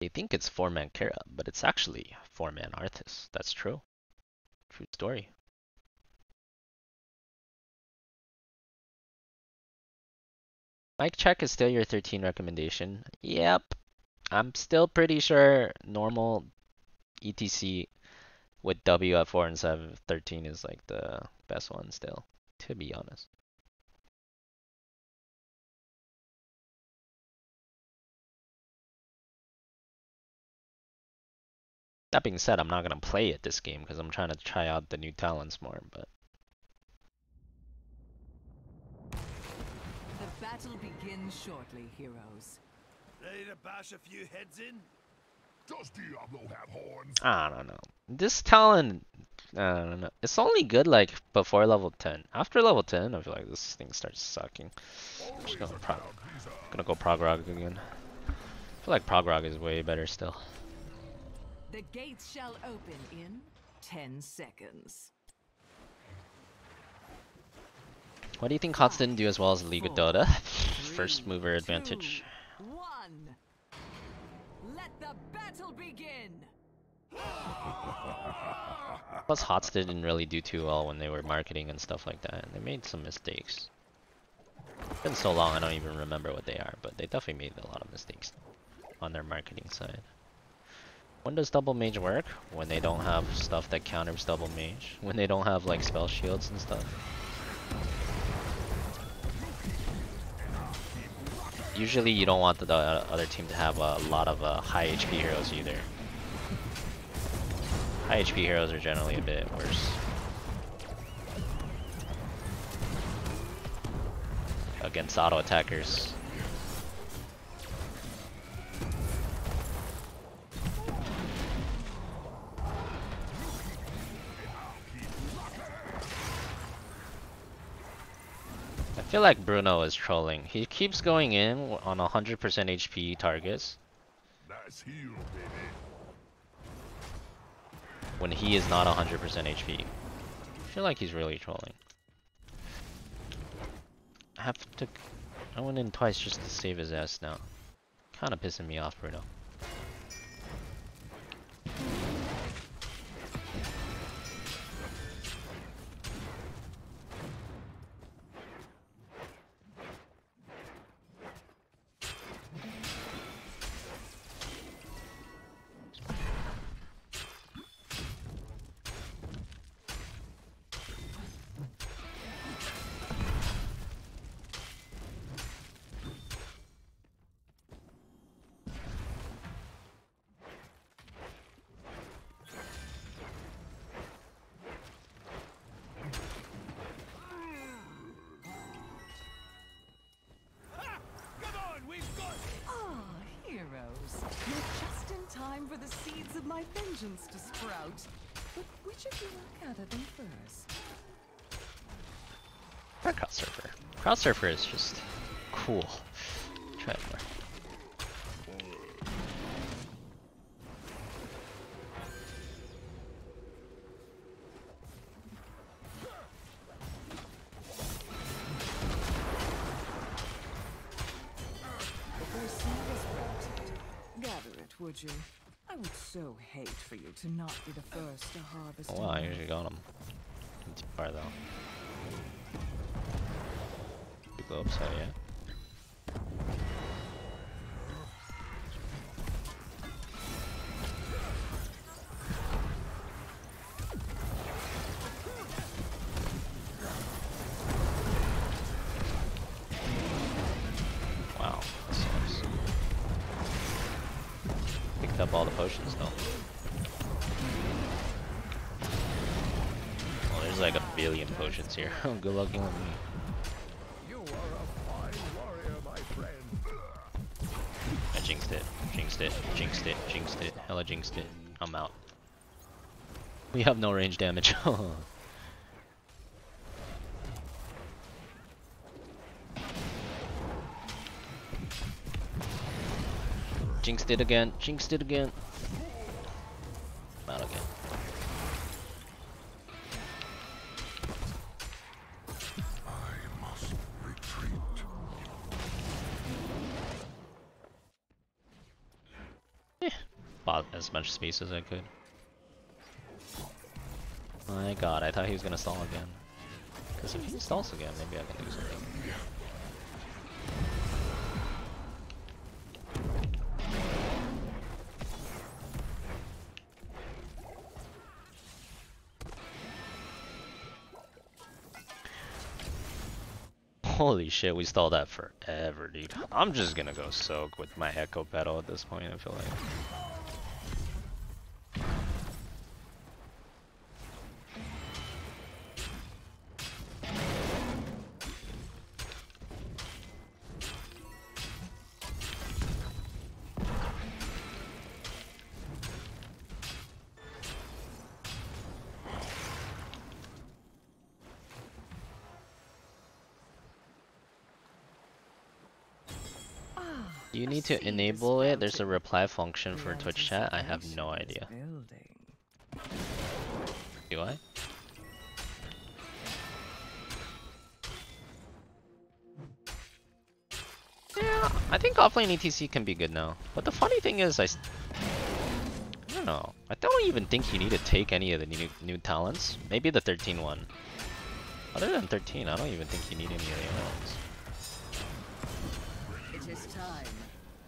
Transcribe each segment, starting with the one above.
They think it's four man Kara, but it's actually four man Arthas. That's true. True story. Mic Check is still your 13 recommendation. Yep. I'm still pretty sure normal ETC with W at 4 and 7, 13 is like the best one still, to be honest. That being said, I'm not gonna play it this game because I'm trying to try out the new talents more, but The battle begins shortly, heroes. Ready to bash a few heads in? Does Diablo have horns? I don't know. This talent, I don't know. It's only good like before level 10. After level 10, I feel like this thing starts sucking. Always gonna a pro- crowd pleaser. Gonna go Prog Rock again. I feel like Prog Rock is way better still. The gates shall open in 10 seconds. What do you think HOTS didn't do as well as League of Dota? First mover advantage. two, One. Let the battle begin. Plus HOTS didn't really do too well when they were marketing and stuff like that. And They made some mistakes. It's been so long I don't even remember what they are, but they definitely made a lot of mistakes on their marketing side. When does double mage work? When they don't have stuff that counters double mage. When they don't have like spell shields and stuff. Usually you don't want the, the other team to have a lot of uh, high HP heroes either. High HP heroes are generally a bit worse. Against auto attackers. Feel like Bruno is trolling. He keeps going in on 100% HP targets Nice heal, when he is not 100% HP. I feel like he's really trolling. I have to. I went in twice just to save his ass now. Kinda pissing me off, Bruno. To sprout. But which of you will gather them first? Or Crowd Surfer. Crowd Surfer is just cool. Try it more. Before seed is planted, gather it, would you? I would so hate for you to not be the first to harvest. Oh, wow, I usually got him. Too far though. You go upside, yeah. There's like a billion potions here. Good luck killing me. You are a fine warrior, my friend. I jinxed it, jinxed it, jinxed it, jinxed it, hella jinxed it. I'm out. We have no range damage. jinxed it again, jinxed it again. Out again. I must retreat.。Bought as much space as I could. My god, I thought he was gonna stall again. Because if he stalls again, maybe I can do something. Holy shit, we stalled that forever, dude. I'm just gonna go soak with my echo pedal at this point, I feel like. You need to enable it. There's a reply function for Twitch chat. I have no idea. Do I? Yeah, I think offlane ETC can be good now. But the funny thing is, I, s- I don't know. I don't even think you need to take any of the new new talents. Maybe the 13 one. Other than 13, I don't even think you need any of the other ones. It is time.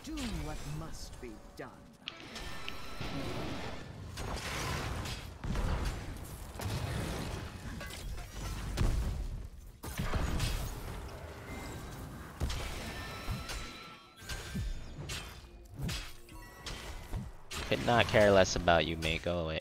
Do what must be done. Could not care less about you, mate. Go away.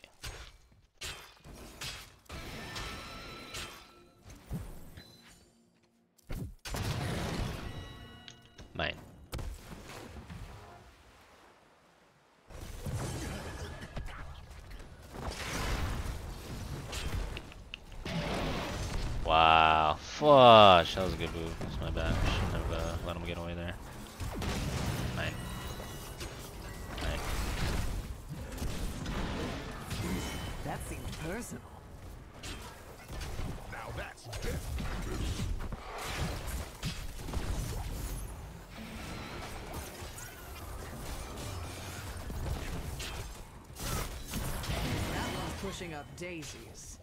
Up daisies.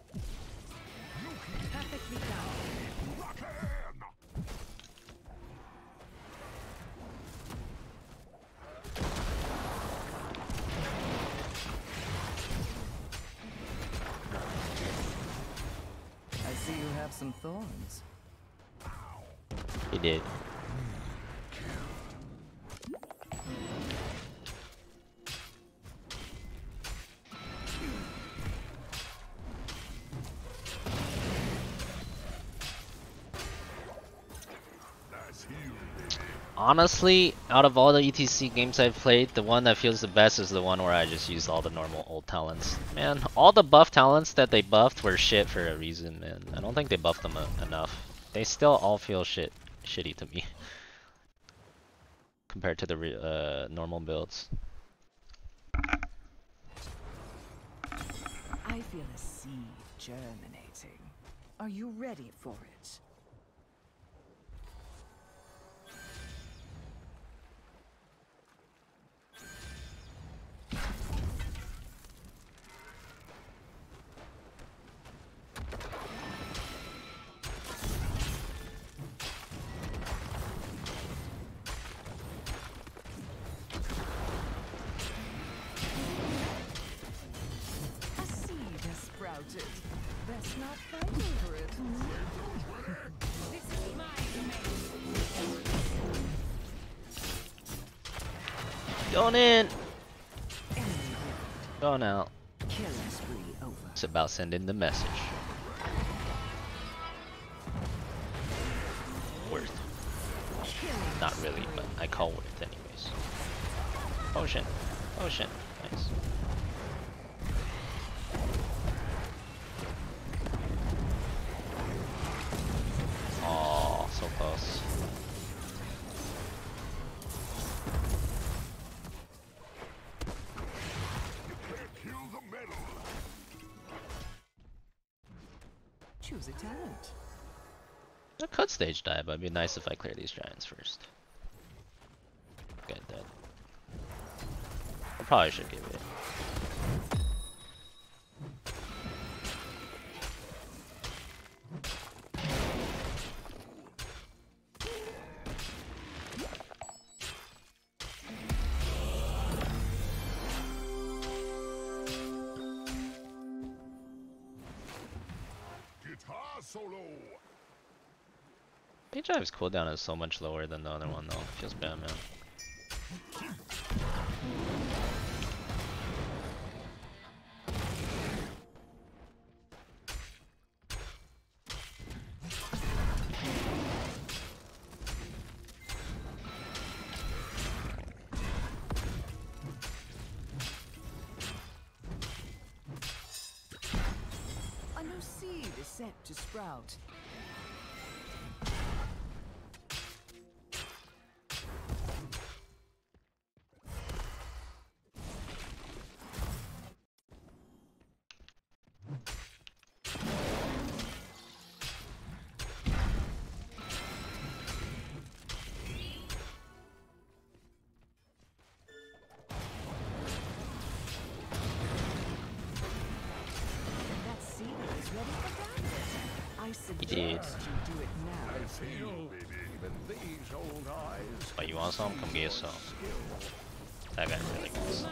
Perfectly done. Honestly, out of all the ETC games I've played, the one that feels the best is the one where I just used all the normal old talents. Man, all the buff talents that they buffed were shit for a reason, man. I don't think they buffed them e- enough. They still all feel shit, shitty to me. Compared to the uh, normal builds. I feel a seed germinating. Are you ready for it? Going in! Going out. It's about sending the message. Worth. Not really, but I call worth anyways. Potion. Potion. Nice. Choose a talent. I could stage dive, but it'd be nice if I clear these giants first. Get dead. I probably should give it. Drive's cooldown is so much lower than the other one though. Feels bad, man. A new seed is set to sprout. Eyes. But you want some? Come get some. That guy really good. Stay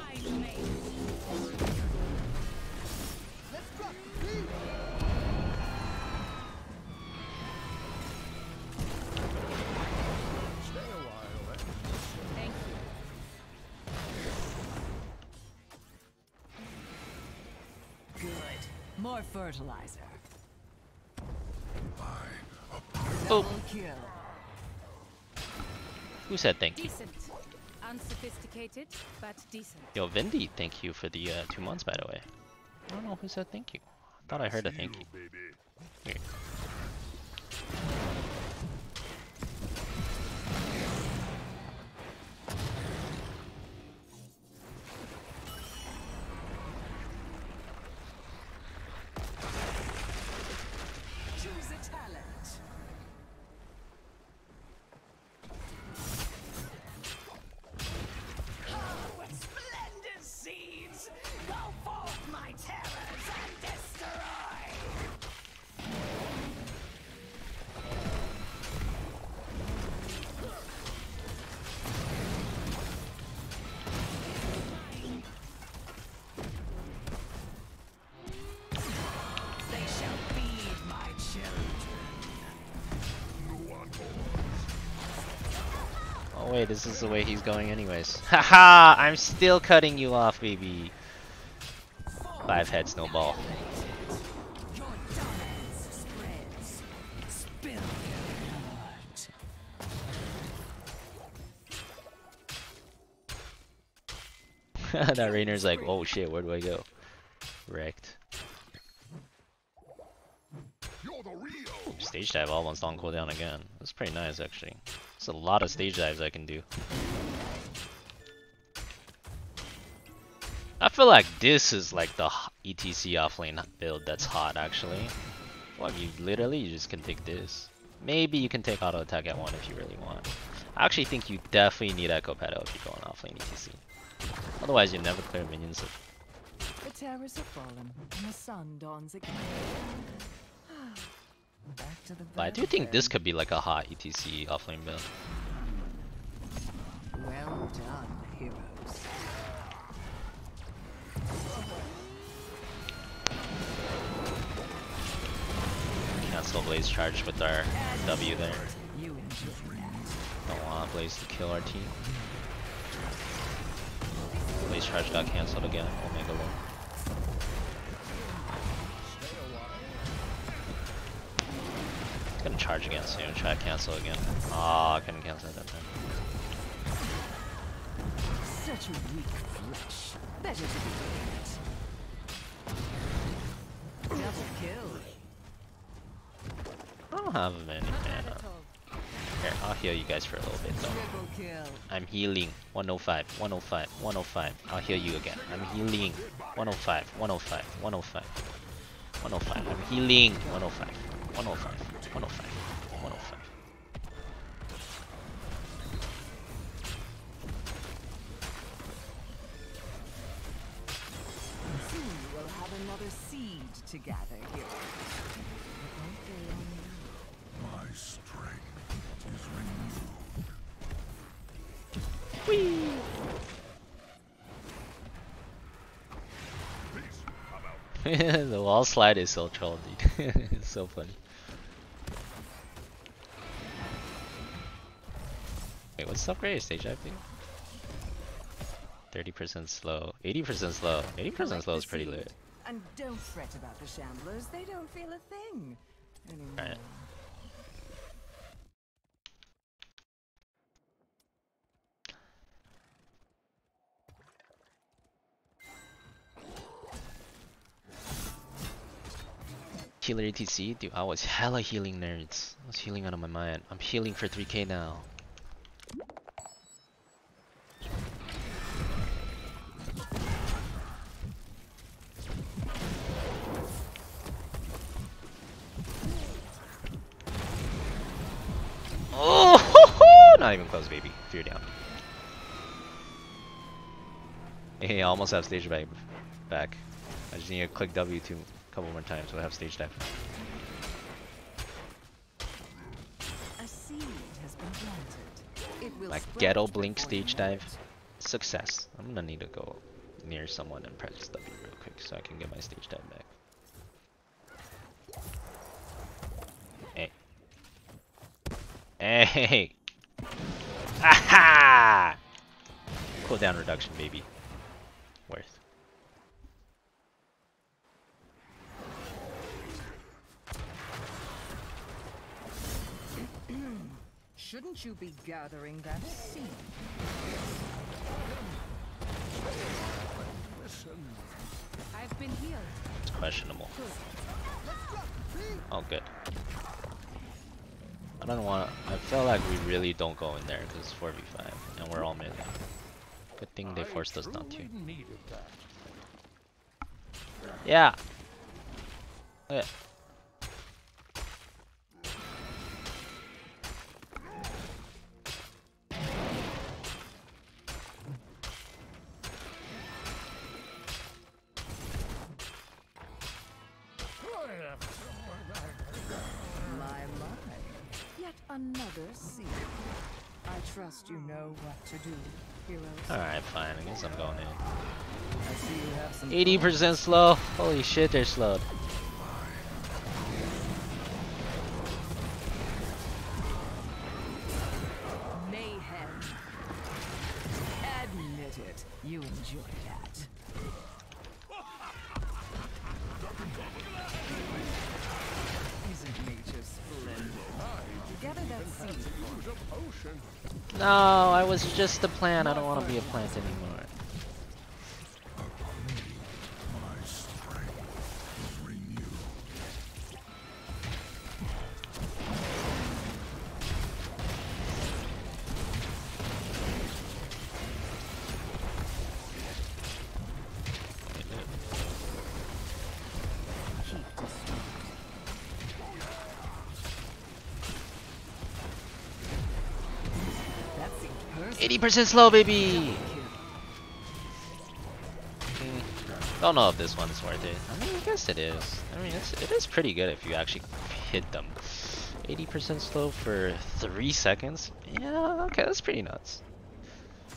a while then. Thank you. Good. More fertilizer. Oh, Double kill. who said thank you? Decent. Unsophisticated, but decent. Yo, Vindy, thank you for the uh, two months, by the way. I don't know who said thank you. I thought I heard a thank you. baby. Oh wait, this is the way he's going anyways. Haha, I'm still cutting you off, baby. Five head snowball. Your dominance spreads. Spill your blood. that Raynor's like, oh shit, where do I go? Wrecked. You're the real. Stage dive almost on cooldown again. That's pretty nice actually. A lot of stage dives I can do. I feel like this is like the ETC offlane build that's hot actually. Like you literally you just can take this. Maybe you can take auto attack at one if you really want. I actually think you definitely need Echo Pedal if you're going offlane ETC. Otherwise you never clear minions. The terrors have fallen, and the sun dawns again. Back to the But I do think this could be like a hot ETC offlane build. Well done, heroes. Cancel Blaze charge with our W there. You enjoy that. Don't want Blaze to kill our team. Blaze charge got cancelled again. Omega low. Gonna charge again soon. Try to cancel again. Ah, I couldn't cancel it that time. Such weak flesh. Better to be quiet. Double kill. I don't have many mana. Here, I'll heal you guys for a little bit though. I'm healing. 105, 105, 105. I'll heal you again. I'm healing. 105, 105, 105. 105. I'm healing. 105, 105, 105, 105. another seed to gather. Peace. The wall slide is so troll, dude. it's so funny. Wait, what's the upgrade? Stage dive, dude? 30% slow. 80% slow. 80% slow is pretty lit. And don't fret about the shamblers. They don't feel a thing anymore. Right. Healer ETC? Dude, I was hella healing nerds. I was healing out of my mind. I'm healing for 3k now. Oh, not even close, baby. Fear down. Hey, I almost have stage dive back. I just need to click W two a couple more times, so I have stage dive. Ghetto blink stage dive. Success. I'm gonna need to go near someone and press W real quick so I can get my stage dive back. Hey. Hey! Aha! Cooldown reduction, baby. Worth. Shouldn't you be gathering that seed? I've been healed. It's questionable. Oh, good. I don't want. I feel like we really don't go in there because it's 4v5 and we're all mid. Good thing they forced us not to. Yeah. Yeah. Fine. I guess I'm going in. I see you have some 80% slow. Holy shit, they're slowed. mayhem. Admit it. You enjoy that. Isn't nature splendid? Gather that seed. Use a potion. No, I was just a plant. I don't want to be a plant anymore. 80% slow, baby! Kill. Mm, Don't know if this one's worth it. I mean, I guess it is. I mean, it's, it is pretty good if you actually hit them. 80% slow for 3 seconds? Yeah, okay, that's pretty nuts.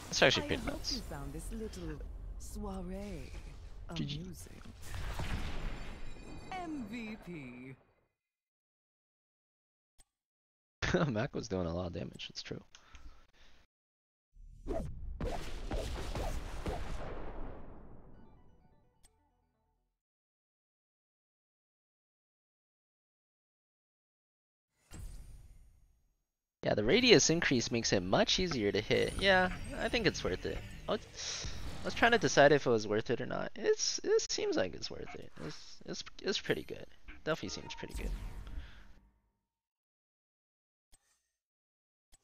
That's actually I pretty hope nuts. you found this little soiree GG. amusing. MVP. Mac was doing a lot of damage, it's true. Yeah, the radius increase makes it much easier to hit. Yeah, I think it's worth it. I was, trying to decide if it was worth it or not. It's it seems like it's worth it. It's it's it's pretty good. Definitely seems pretty good.